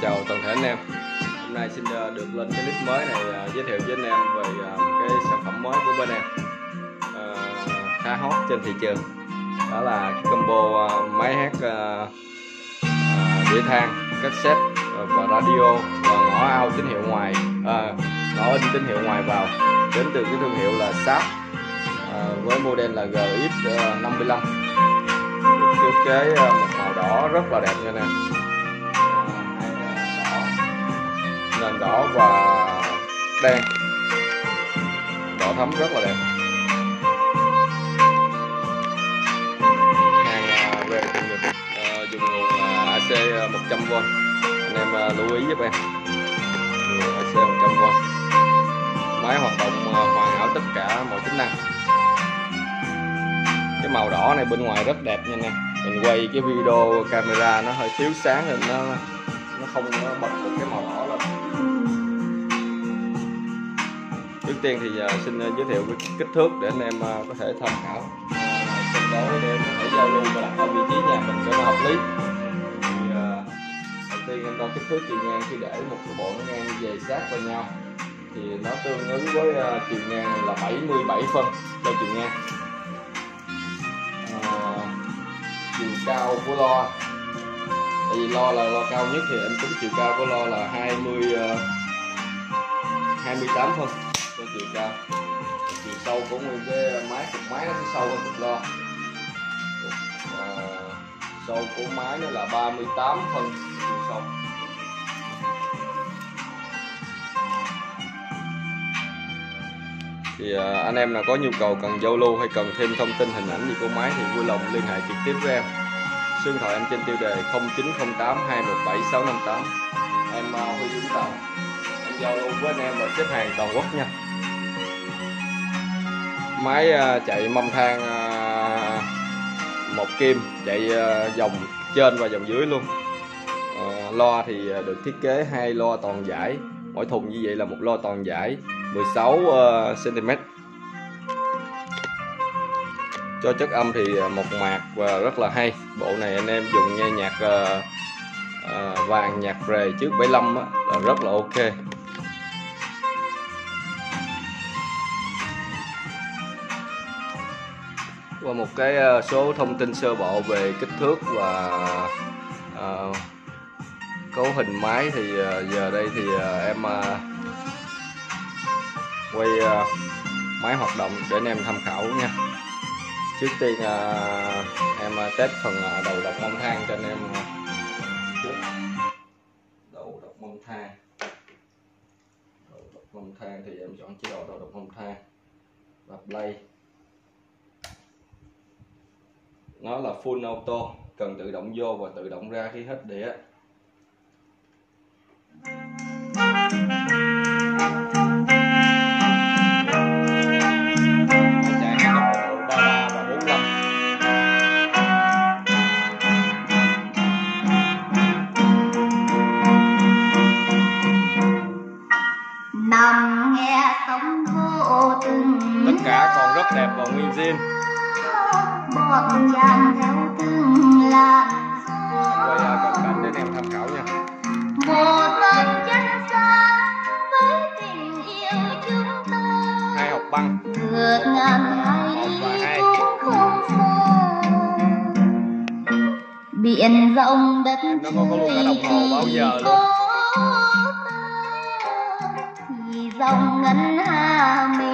chào toàn thể anh em. Hôm nay xin ờ, được lên cái clip mới này ờ, giới thiệu với anh em về ờ, cái sản phẩm mới của bên em. À, khá hot trên thị trường. Đó là combo máy hát à, đĩa than cassette và radio. Và ngõ ao tín hiệu ngoài à, ngõ in tín hiệu ngoài vào. Đến từ cái thương hiệu là Sharp à, với model là GX55 được thiết kế một màu đỏ rất là đẹp nha anh em. Nền đỏ và đen. Đỏ thấm rất là đẹp. Hàng về dùng à, dùng nguồn à, AC 100V à, anh em lưu ý giúp em. Nguồn AC 100V máy hoạt động hoàn hảo tất cả mọi tính năng. Cái màu đỏ này bên ngoài rất đẹp nha anh em. Mình quay cái video camera nó hơi thiếu sáng nên nó nó không nó bật được cái màu đỏ lên. Trước tiên thì à, xin à, giới thiệu cái kích thước để anh em à, có thể tham khảo. Uh, cân đối để có thể giao lưu và đặt ở vị trí nhà mình cho nó hợp lý. Thì đầu tiên em đo kích thước chiều ngang khi để một cái bộ nó ngang về sát vào nhau. Thì nó tương ứng với chiều ngang này là 77 phân cho chiều ngang. À, chiều cao của lo. Tại vì lo là lo cao nhất thì em tính chiều cao của lo là 20 uh, 28 phân chiều cao chiều sâu của nguyên cái máy cục máy nó sẽ sâu hơn cục lo. Ờ, à, sâu của máy nó là 38 phân chiều sâu. Thì à, anh em nào có nhu cầu cần giao lưu hay cần thêm thông tin hình ảnh gì của máy thì vui lòng liên hệ trực tiếp với em. Số điện thoại em trên tiêu đề 0908 217 658 em uh, Huy Vũng Tàu em giao lưu với anh em và xếp hàng toàn quốc nha máy à, chạy mâm than à, một kim chạy à, dòng trên và dòng dưới luôn. Ờ, uh, loa thì được thiết kế hai loa toàn giải. Mỗi thùng như vậy là một loa toàn giải 16 cm ờ, cho chất âm thì một mạc và rất là hay. Bộ này anh em dùng nghe nhạc ờ, vàng nhạc rề trước 75 á, là rất là ok. Và một cái ờ, số thông tin sơ bộ về kích thước và uh, cấu hình máy thì uh, giờ đây thì uh, em uh, quay uh, máy hoạt động để anh em tham khảo nha. Trước tiên uh, em uh, test phần uh, đầu độc mông than cho anh em uh, trước. Đầu độc mông than đầu độc mông than thì em chọn chế độ đầu độc mông than và play. Nó là full auto cần tự động vô và tự động ra khi hết đĩa. Nằm nghe sóng vô từng tất cả còn rất đẹp và nguyên zin bọn chàng theo từng cảnh để em tham khảo nha. một lần chân xa với tình yêu chúng ta hai học băng. Vượt ngàn Một hai. đi cũng không xa. Biển rộng đất Nó có- có luôn cả đồng hồ bao giờ luôn. có ta, thì dòng ngân hà mình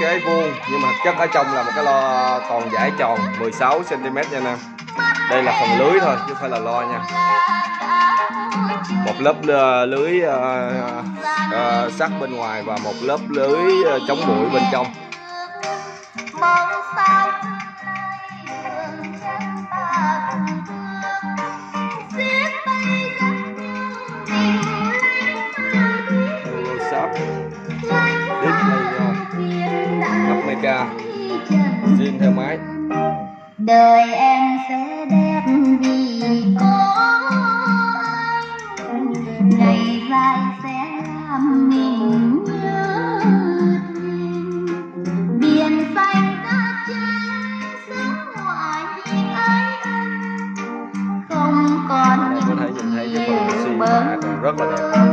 thiết kế vuông. Nhưng mà thực chất ở trong là một cái lo toàn giải tròn 16 cm nha anh em. Đây là phần lưới thôi chứ không phải là lo nha. Một lớp ờ, lưới uh, uh, sắt bên ngoài và một lớp lưới chống bụi bên trong. Mong sao? ca. Xin theo máy. Đời em sẽ đẹp vì có ngày dài sẽ làm mình rất là đẹp.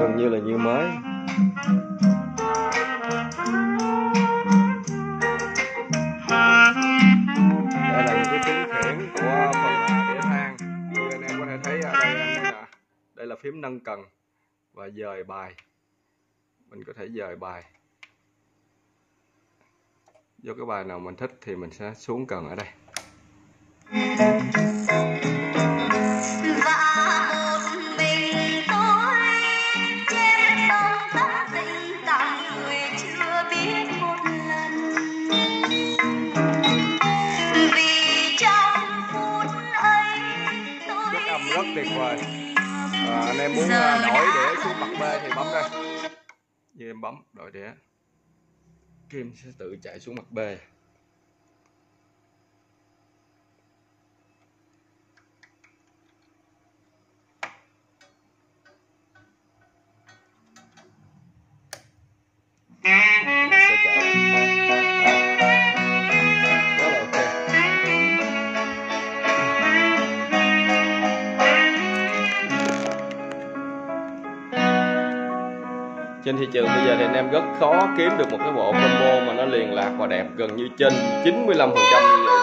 gần như là như mới. Phím nâng cần và dời bài. Mình có thể dời bài. Do cái bài nào mình thích thì mình sẽ xuống cần ở đây. Và một mình tôi chém sông tâm tình tặng người chưa biết một lần. Vì trong phút ấy tôi chất âm rất tuyệt vời à, anh em muốn à, đổi đĩa xuống mặt B thì bấm đây như em bấm đổi đĩa. Kim sẽ tự chạy xuống mặt B thị trường bây giờ thì anh em rất khó kiếm được một cái bộ combo mà nó liền lạc và đẹp gần như trên 95%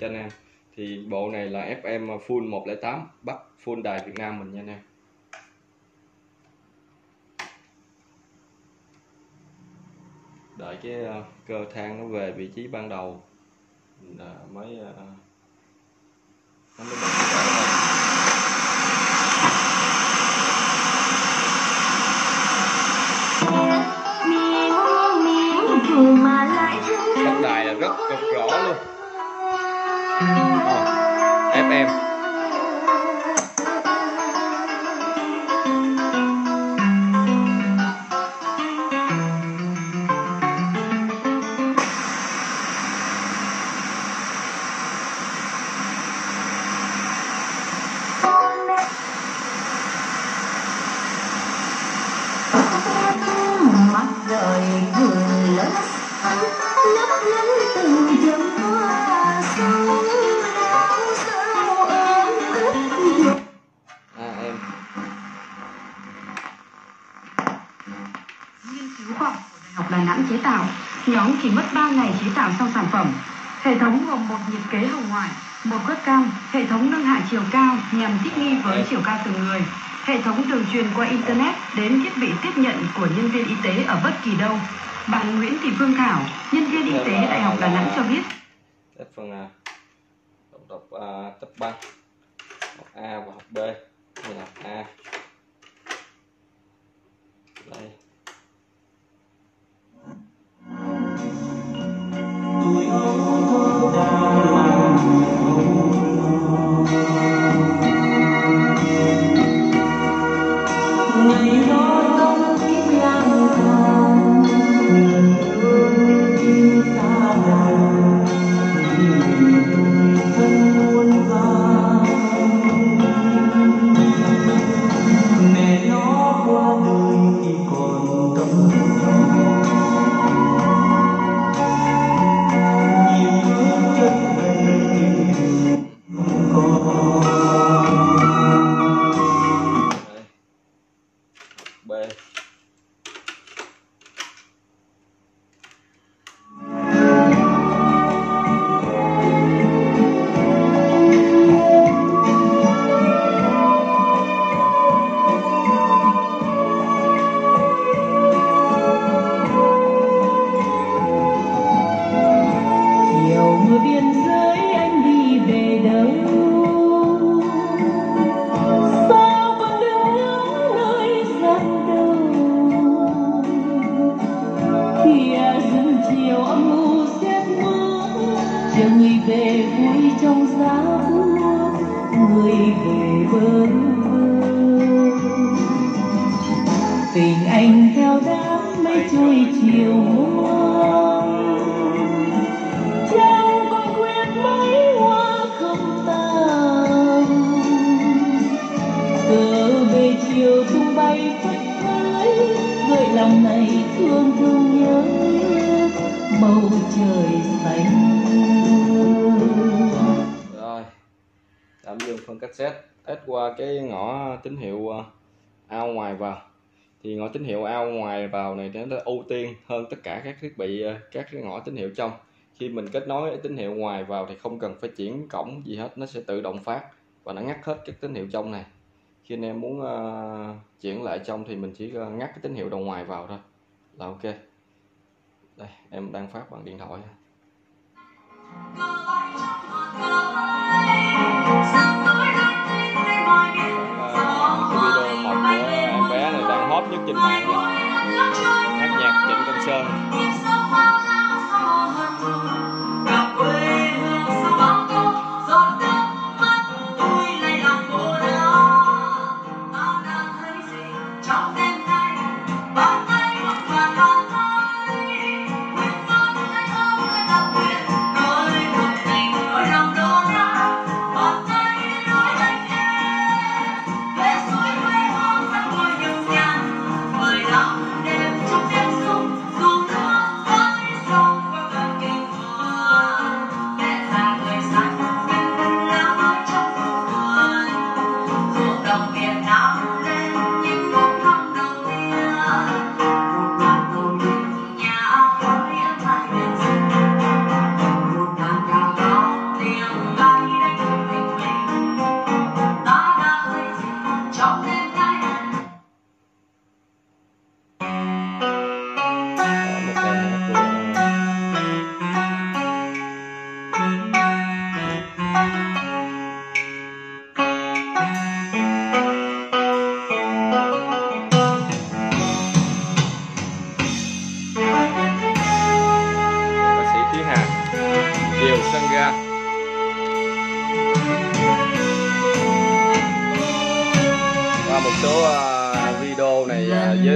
Cho anh em. Thì bộ này là FM full 108 bắt full đài Việt Nam mình nha anh em. Đợi cái ờ, cơ thang nó về vị trí ban đầu. Ờ, mới nó mới bật Ờ, FM nghiên cứu khoa học của Đại học Đà Nẵng chế tạo. Nhóm chỉ mất 3 ngày chế tạo xong sản phẩm. Hệ thống gồm một nhiệt kế hồng ngoại, một quất cam, hệ thống nâng hạ chiều cao nhằm thích nghi với chiều cao từng người. Hệ thống đường truyền qua Internet đến thiết bị tiếp nhận của nhân viên y tế ở bất kỳ đâu. Bạn Nguyễn Thị Phương Thảo, nhân viên y tế Đại học Đà Nẵng cho biết. Tiếp phần à, tổng tập à, tập 3, học A và học B đây là học A đây chiều muôn. Chẳng còn quên mấy hoa không tàn. Cờ về chiều tung bay phất phới, gợi lòng này thương thương nhớ màu trời xanh. Rồi, tạm dừng phần cassette. Test qua cái ngõ tín hiệu à, ao ngoài vào thì ngõ tín hiệu ao ngoài vào này nó ưu tiên hơn tất cả các thiết bị ờ, các cái ngõ tín hiệu trong. Khi mình kết nối tín hiệu ngoài vào thì không cần phải chuyển cổng gì hết nó sẽ tự động phát và nó ngắt hết các tín hiệu trong này. Khi anh em muốn uh, chuyển lại trong thì mình chỉ ờ, ngắt cái tín hiệu đầu ngoài vào thôi. Là ok. Đây em đang phát bằng điện thoại.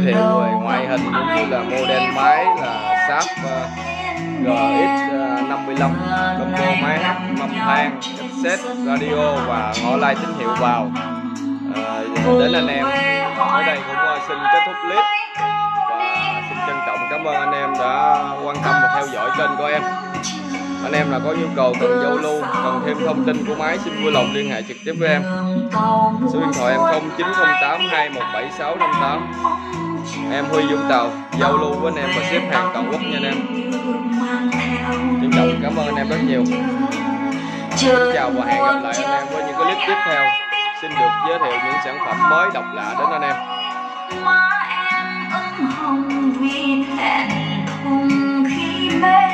Giới thiệu về ngoại hình cũng như là model máy là Sharp ờ, GX ờ, 55 combo máy hát mâm than cassette radio và ngõ lai tín hiệu vào. Ờ, đến anh em. ở đây cũng ờ, xin kết thúc clip. và xin trân trọng cảm ơn anh em đã quan tâm và theo dõi kênh của em. Anh em nào có nhu cầu cần giao lưu cần thêm thông tin của máy xin vui lòng liên hệ trực tiếp với em. Số điện thoại em 0908 217658 em Huy Vũng Tàu, giao lưu với anh em và xếp hàng toàn quốc nha anh em. Trân trọng cảm ơn anh em rất nhiều. Xin chào và hẹn gặp lại anh em với những clip tiếp theo. Xin được giới thiệu những sản phẩm mới độc lạ đến anh em. Má em ửng hồng vì thẹn thùng khi bên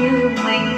như mình.